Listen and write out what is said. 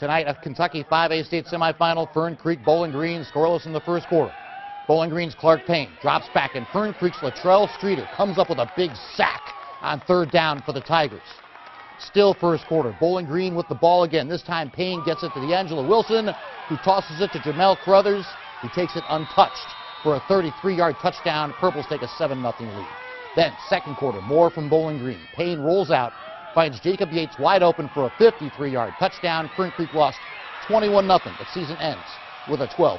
Tonight, a Kentucky 5A state semifinal, Fern Creek Bowling Green scoreless in the first quarter. Bowling Green's Clark Payne drops back, and Fern Creek's Latrell Streeter comes up with a big sack on third down for the Tigers. Still first quarter. Bowling Green with the ball again. This time Payne gets it to D'Angelo Wilson, who tosses it to Jamel Carruthers. He takes it untouched for a 33-yard touchdown. Purples take a 7-0 lead. Then, second quarter, more from Bowling Green. Payne rolls out, finds Jacob Yates wide open for a 53-yard touchdown. Fern Creek lost 21-0, but season ends with a 12